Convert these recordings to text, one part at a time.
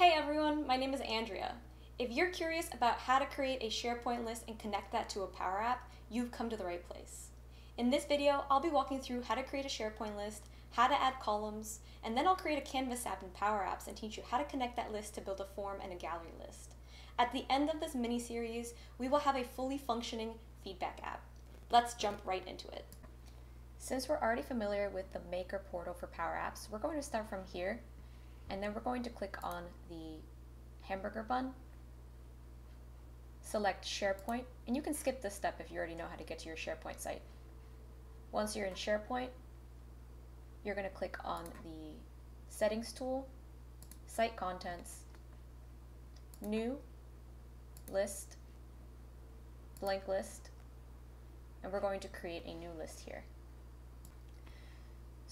Hey everyone, my name is Andrea. If you're curious about how to create a SharePoint list and connect that to a Power App, you've come to the right place. In this video, I'll be walking through how to create a SharePoint list, how to add columns, and then I'll create a Canvas app in Power Apps and teach you how to connect that list to build a form and a gallery list. At the end of this mini-series, we will have a fully functioning feedback app. Let's jump right into it. Since we're already familiar with the Maker portal for Power Apps, we're going to start from here, and then we're going to click on the hamburger bun, select SharePoint, and you can skip this step if you already know how to get to your SharePoint site. Once you're in SharePoint, you're going to click on the Settings tool, Site Contents, New, List, Blank List, and we're going to create a new list here.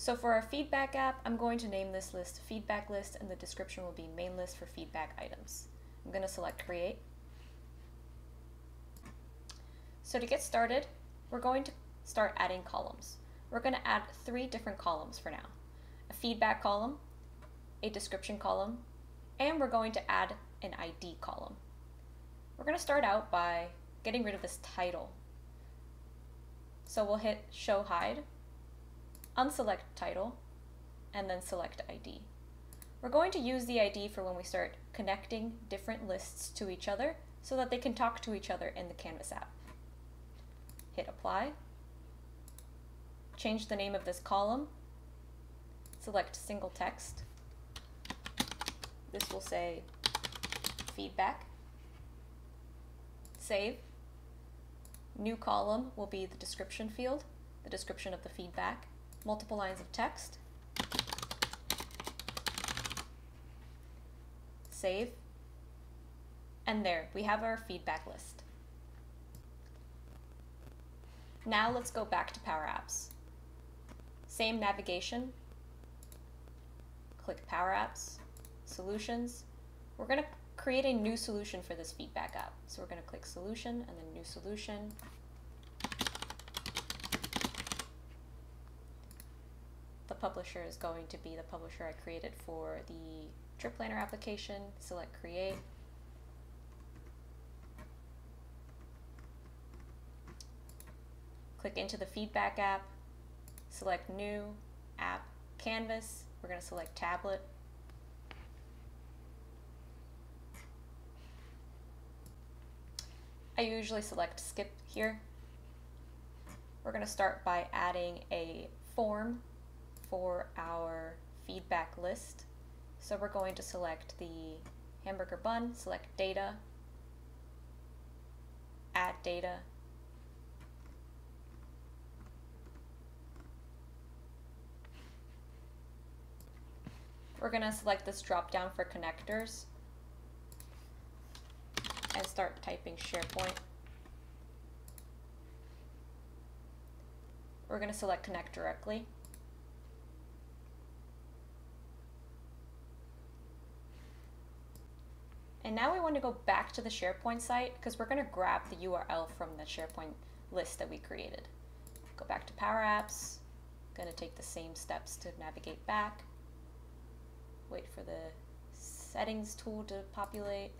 So for our feedback app, I'm going to name this list feedback list and the description will be main list for feedback items. I'm going to select create. So to get started, we're going to start adding columns. We're going to add three different columns for now. A feedback column, a description column, and we're going to add an ID column. We're going to start out by getting rid of this title. So we'll hit show hide, unselect title, and then select ID. We're going to use the ID for when we start connecting different lists to each other so that they can talk to each other in the Canvas app. Hit apply, change the name of this column, select single text. This will say feedback. Save. New column will be the description field, the description of the feedback, multiple lines of text. Save. And there, we have our feedback list. Now let's go back to Power Apps. Same navigation. Click Power Apps, Solutions. We're going to create a new solution for this feedback app. So we're going to click Solution and then New Solution. Publisher is going to be the publisher I created for the Trip Planner application. Select Create. Click into the feedback app, select New, App, Canvas. We're going to select Tablet. I usually select Skip here. We're going to start by adding a form for our feedback list. So we're going to select the hamburger bun, select Data, Add Data, We're going to select this drop down for connectors and start typing SharePoint. We're going to select connect directly. And now we want to go back to the SharePoint site because we're going to grab the URL from the SharePoint list that we created. Go back to Power Apps, going to take the same steps to navigate back wait for the settings tool to populate,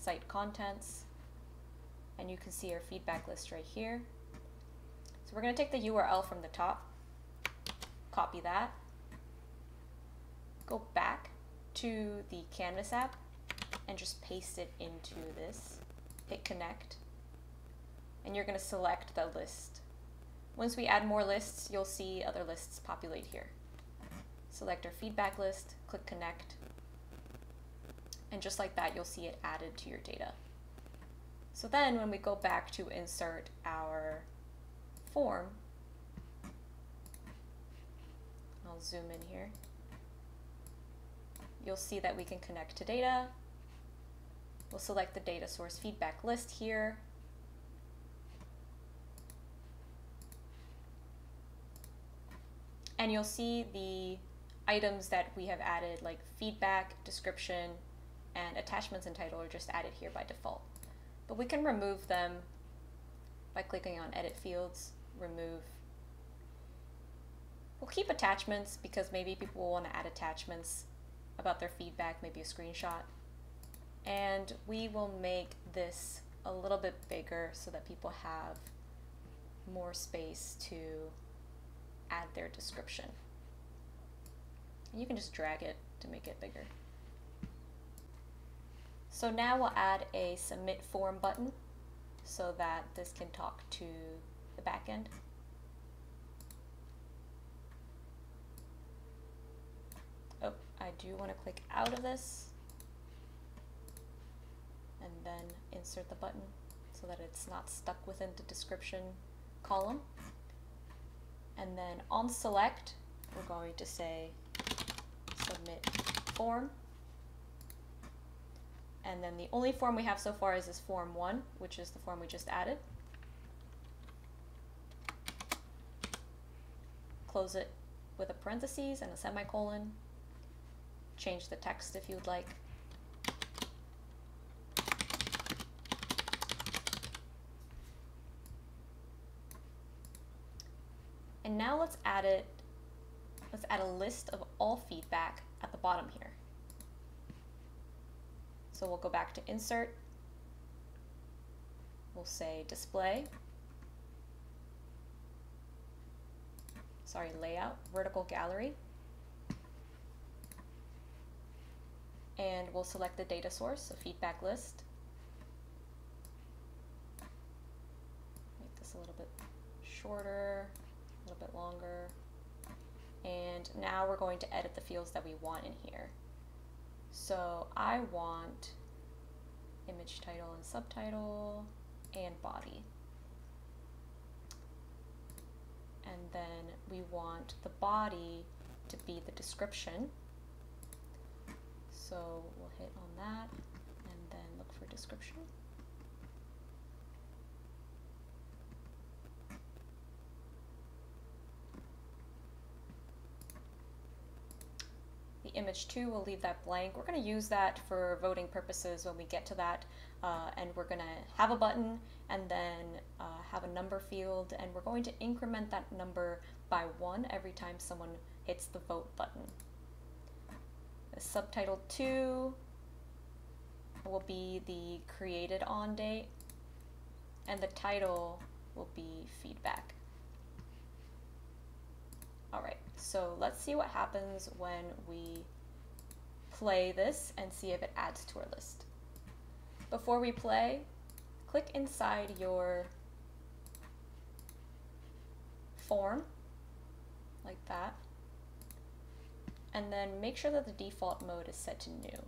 site contents, and you can see our feedback list right here. So we're going to take the URL from the top, copy that, go back to the Canvas app and just paste it into this, hit connect, and you're going to select the list. Once we add more lists, you'll see other lists populate here. Select our feedback list, click connect, and just like that, you'll see it added to your data. So then when we go back to insert our form, I'll zoom in here, you'll see that we can connect to data. We'll select the data source feedback list here. And you'll see the items that we have added like feedback, description, and attachments and title are just added here by default. But we can remove them by clicking on edit fields, remove. We'll keep attachments because maybe people will want to add attachments about their feedback, maybe a screenshot. And we will make this a little bit bigger so that people have more space to add their description. And you can just drag it to make it bigger. So now we'll add a submit form button so that this can talk to the backend. Oh, I do want to click out of this and then insert the button so that it's not stuck within the description column. And then on select, we're going to say submit form. And then the only form we have so far is this form one, which is the form we just added. Close it with a parentheses and a semicolon. Change the text if you'd like. And now let's add it, let's add a list of all feedback at the bottom here. So we'll go back to insert. We'll say display. Sorry, layout, vertical gallery. And we'll select the data source, a feedback list. Make this a little bit shorter a little bit longer. And now we're going to edit the fields that we want in here. So I want image title and subtitle and body. And then we want the body to be the description. So we'll hit on that and then look for description. Image two, we'll leave that blank. We're going to use that for voting purposes when we get to that. Uh, and we're going to have a button and then uh, have a number field. And we're going to increment that number by one every time someone hits the vote button. The subtitle two will be the created on date. And the title will be feedback. All right, so let's see what happens when we play this and see if it adds to our list. Before we play, click inside your form, like that, and then make sure that the default mode is set to new.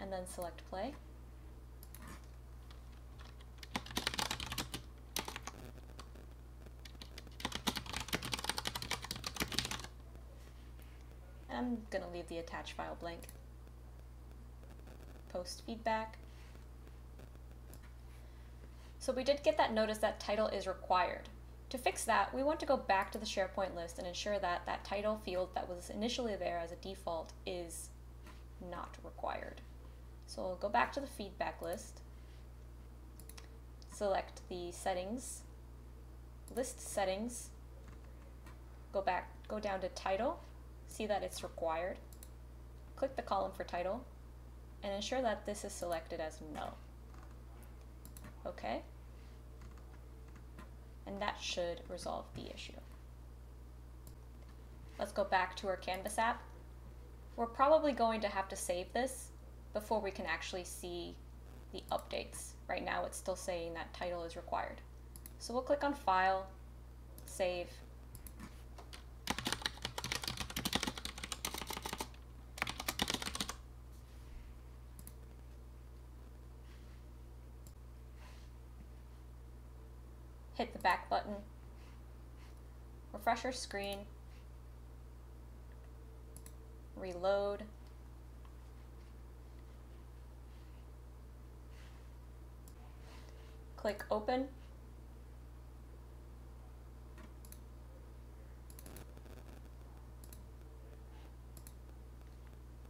And then select play. I'm going to leave the attach file blank. Post feedback. So we did get that notice that title is required. To fix that, we want to go back to the SharePoint list and ensure that that title field that was initially there as a default is not required. So we'll go back to the feedback list, select the settings, list settings, go back, go down to title, see that it's required, click the column for title, and ensure that this is selected as no. Okay? And that should resolve the issue. Let's go back to our Canvas app. We're probably going to have to save this before we can actually see the updates. Right now it's still saying that title is required. So we'll click on File, Save, hit the back button, refresh your screen, reload, click open,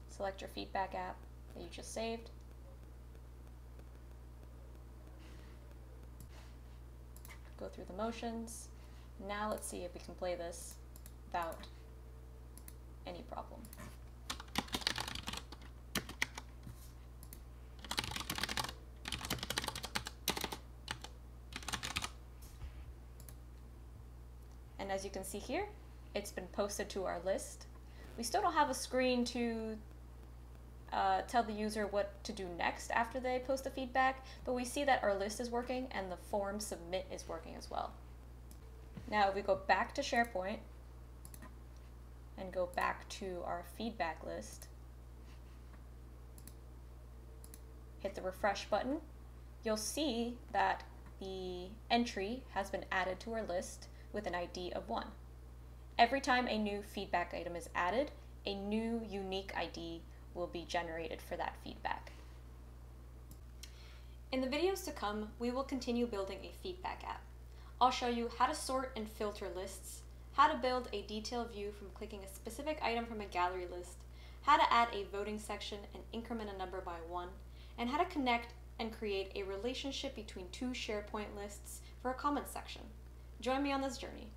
select your feedback app that you just saved, go through the motions. Now let's see if we can play this without any problem. And as you can see here, it's been posted to our list. We still don't have a screen to uh, tell the user what to do next after they post the feedback, but we see that our list is working and the form submit is working as well. Now if we go back to SharePoint and go back to our feedback list, hit the refresh button, you'll see that the entry has been added to our list with an ID of 1. Every time a new feedback item is added, a new unique ID will be generated for that feedback. In the videos to come, we will continue building a feedback app. I'll show you how to sort and filter lists, how to build a detailed view from clicking a specific item from a gallery list, how to add a voting section and increment a number by one, and how to connect and create a relationship between two SharePoint lists for a comment section. Join me on this journey.